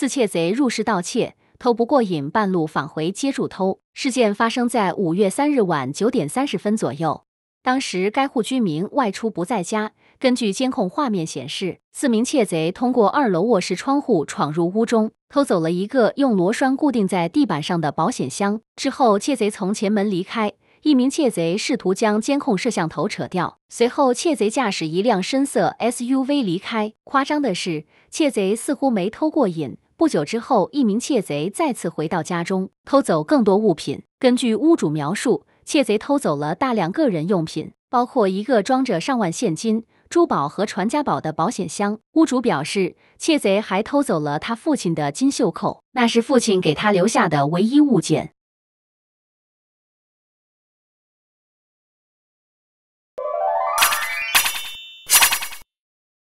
四窃贼入室盗窃，偷不过瘾，半路返回接住偷。事件发生在五月三日晚九点三十分左右。当时该户居民外出不在家。根据监控画面显示，四名窃贼通过二楼卧室窗户闯入屋中，偷走了一个用螺栓固定在地板上的保险箱。之后，窃贼从前门离开。一名窃贼试图将监控摄像头扯掉，随后窃贼驾驶一辆深色 SUV 离开。夸张的是，窃贼似乎没偷过瘾。不久之后，一名窃贼再次回到家中，偷走更多物品。根据屋主描述，窃贼偷走了大量个人用品，包括一个装着上万现金、珠宝和传家宝的保险箱。屋主表示，窃贼还偷走了他父亲的金袖扣，那是父亲给他留下的唯一物件。